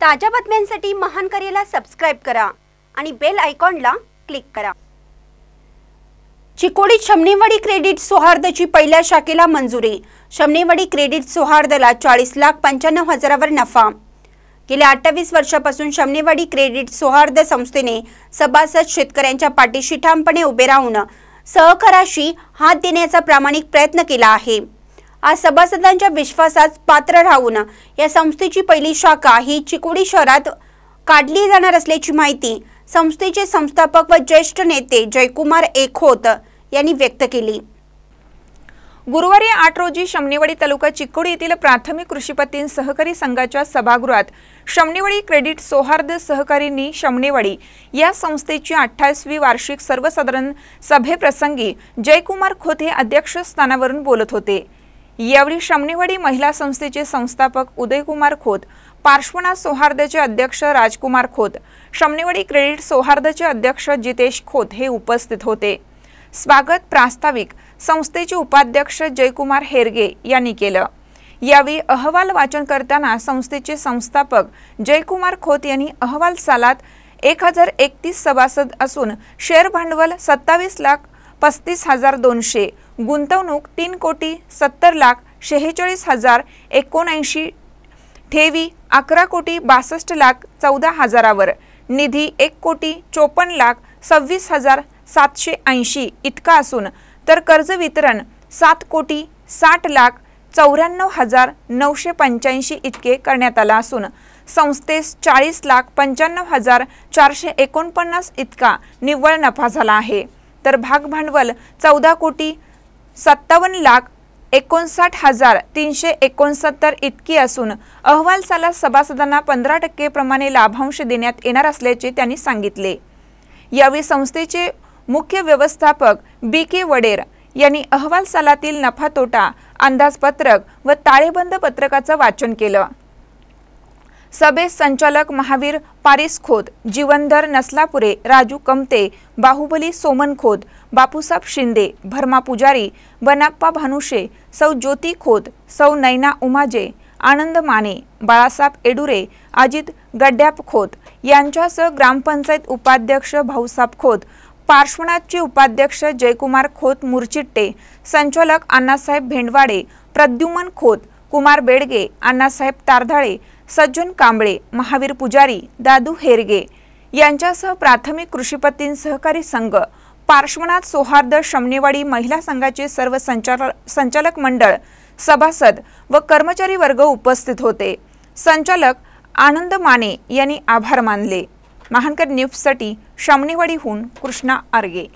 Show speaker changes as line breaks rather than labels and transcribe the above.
ताज्या बातम्यांसाठी महान करेला सबस्क्राईब करा आणि बेल आयकॉनला क्लिक करा. चिकोडी शमनेवाडी क्रेडिट सौहार्दची पहिल्या शाखेला मंजुरी. शमनेवाडी क्रेडिट सौहार्दला चाळीस लाख पंच्याण्णव हजारावर नफा. गेल्या अठ्ठावीस वर्षापासून शमनेवाडी क्रेडिट सौहार्द संस्थेने सभासद शेतकऱ्यांच्या पाठीशी ठामपणे उभे राहून सहकाराशी हात देण्याचा प्रामाणिक प्रयत्न केला आहे. आज सभासदांच्या विश्वासात पात्र राहून या संस्थेची पहिली शाखा ही चिकोडी शहरात काढली जाणार असल्याची माहिती संस्थेचे संस्थापक व ज्येष्ठ नेते जयकुमार एकहोत यांनी व्यक्त केली.
गुरुवारी आठ रोजी शमनेवाडी तालुका चिकोडी येथील प्राथमिक कृषीपतीन सहकारी संघाच्या सभागृहात शमनेवाडी क्रेडिट सौहार्द सहकारींनी शमनेवाडी या संस्थेची अठ्ठावीसवी वार्षिक सर्वसाधारण सभेप्रसंगी जयकुमार खोत हे अध्यक्षस्थानावरून बोलत होते. यावेळी शमनेवाडी महिला संस्थेचे संस्थापक उदयकुमार खोत पार्श्वनाथ सौहार्दचे अध्यक्ष राजकुमार खोत शमनेवाडी क्रेडिट सौहार्दचे अध्यक्ष जितेश खोत हे उपस्थित होते. स्वागत प्रास्ताविक संस्थेचे उपाध्यक्ष जयकुमार हेरगे यांनी केलं. यावेळी अहवाल वाचन करताना संस्थेचे संस्थापक जयकुमार खोत यांनी अहवाल सालात एक हजार एकतीस सभासद असून शेअर भांडवल सत्तावीस लाख पस्तीस हजार दोनशे गुंतवणूक तीन कोटी सत्तर लाख शेहेचाळीस हजार एकोणऐंशी ठेवी अकरा कोटी बासष्ट लाख चौदा हजारावर. निधी एक कोटी चोपन्न लाख सव्वीस हजार सातशे ऐंशी इतका असून तर कर्ज वितरण सात कोटी साठ लाख चौऱ्याण्णव हजार नऊशे पंच्याऐंशी इतके करण्यात आला असून संस्थेस चाळीस लाख पंच्याण्णव हजार चारशे एकोणपन्नास इतका निव्वळ नफा झाला आहे. तर भागभांडवल चौदा कोटी सत्तावन्न लाख एकोणसाठ हजार तीनशे एकोणसत्तर इतकी असून अहवाल साला सभासदांना पंधरा टक्केप्रमाणे लाभांश देण्यात येणार असल्याचे त्यांनी सांगितले. यावेळी संस्थेचे मुख्य व्यवस्थापक बी के वडेर यांनी अहवाल सालातील नफा तोटा अंदाजपत्रक व ताळेबंद पत्रकाचं वाचन केलं. सभेत संचालक महावीर पारिस खोत जीवनधर नसलापुरे राजू कमते बाहुबली सोमन खोत बापूसाहेब शिंदे भरमा पुजारी बनाप्पा भानुशे सौ ज्योती खोत सौ नैना उमाजे आनंद माने बाळासाहेब एडुरे अजित गड्ड्याप खोत यांच्यासह ग्रामपंचायत उपाध्यक्ष भाऊसाब खोत पार्श्वनाथचे उपाध्यक्ष जयकुमार खोत मुरचिट्टे संचालक अण्णासाहेब भेंडवाडे प्रद्युमन खोत कुमार बेडगे अण्णासाहेब तारधाळे सज्जन कांबळे महावीर पुजारी दादू हेरगे यांच्यासह प्राथमिक कृषीपतीन सहकारी संघ पार्श्वनाथ सौहार्द शमनेवाडी महिला संघाचे सर्व संचाल संचालक मंडळ सभासद व कर्मचारी वर्ग उपस्थित होते. संचालक आनंद माने यांनी आभार मानले. महानकर न्यूजसाठी शमनेवाडीहून कृष्णा आर्गे.